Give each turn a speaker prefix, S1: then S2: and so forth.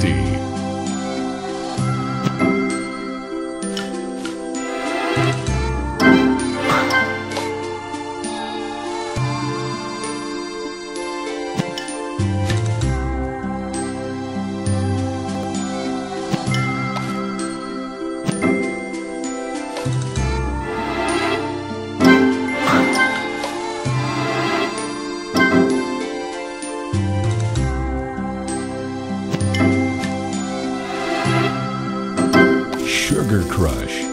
S1: tasty. Sugar Crush.